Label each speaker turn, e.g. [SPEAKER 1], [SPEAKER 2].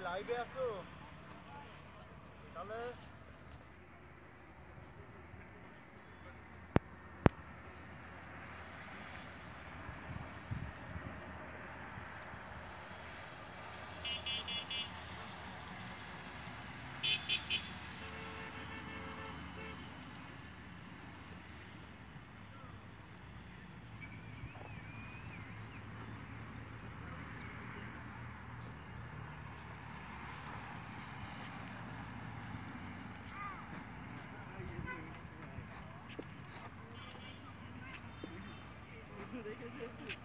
[SPEAKER 1] হয়েছে তুমি কি লাইভে আছো তাহলে
[SPEAKER 2] Thank you.